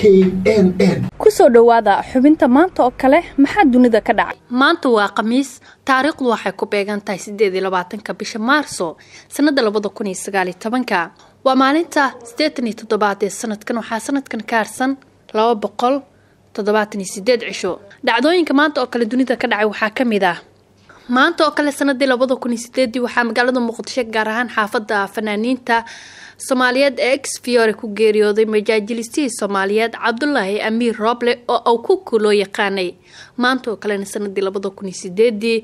ku soo dhowaada xubinta maanta oo kale maxaa dunida ka dhacay? Maanta waa khamiis. Taariikhdu waxay ku beegan tahay sideed iyo labaatanka bisha maarso sanada labada kun iyo sagaaliyo tobanka. Waa maalinta siddeetan iyo toddobaad ee sanadkan waxaa sanadkan ka harsan laba boqol toddobaatan iyo sideed cisho. Dhacdooyinka maanta oo kale dunida ka dhacay waxaa ka mid ah maanta oo kale sanadii labada kun iyo sideedii waxaa magaalada muqdisho gaar ahaan xaafada fanaaniinta soomaaliyeed ee ex fiore ku geeriyooday majaajilistihii soomaaliyeed cabdulaahi amiir rooble oo uu ku kuloo yaqaanay. Maanta oo kalena sanadii labada kun iyo sideedii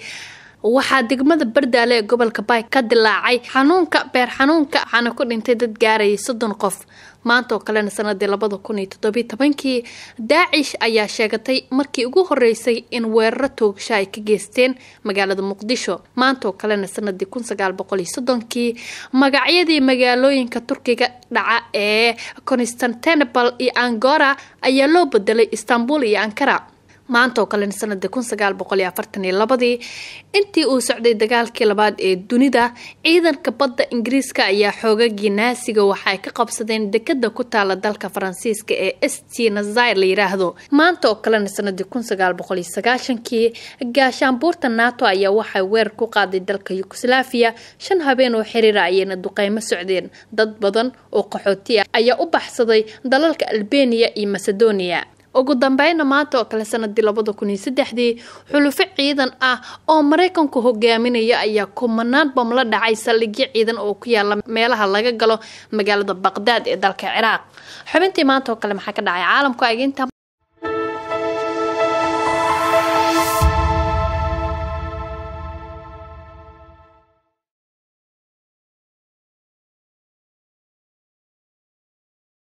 waxaa degmada bardaale ee gobolka baay ka dilaacay xanuunka beer xanuunka waxaana ku dhintay dad gaarayay soddon qof. Maanta oo kalena sanadii labada kun iyo toddobiyo tobankii daacish ayaa sheegatay markii ugu horeysay in weeraro toogasho ay ka geysteen magaalada muqdisho. Maanta oo kalena sanadii kun sagaal boqol iyo soddonkii magacyadii magaalooyinka turkiga dhaca ee constantinopol iyo angora ayaa loo bedelay istanbul iyo ankara maanta oo kalena sanadii kun sagaal boqol iyo afartan iyo labadii intii uu socday dagaalkii labaad ee dunida ciidanka badda ingiriiska ayaa xoogagii naasiga waxa ay ka qabsadeen dekada ku taala dalka faransiiska ee s t nazir la yiraahdo. Maanta oo kalena sanadii kun sagaal boqol iyo sagaashankii gaashaanbuurta nato ayaa waxay weerar ku qaaday dalka yugoslaafiya shan habeen oo xiriira ayayna duqeymo socdeen. Dad badan oo qaxooti ah ayaa u baxsaday dalalka albeniya iyo macedonia ugu dambeyna maanta oo kale sanadii labada kun iyo xulufo ciidan ah oo maraykanku hogaaminaya ayaa kumanaan bom la dhacay saldhigyo ciidan oo ku yaalla meelaha laga galo magaalada baqdaad ee dalka ciraaq. Xubintii maanta oo kale maxaa ka dhacay caalamku aginta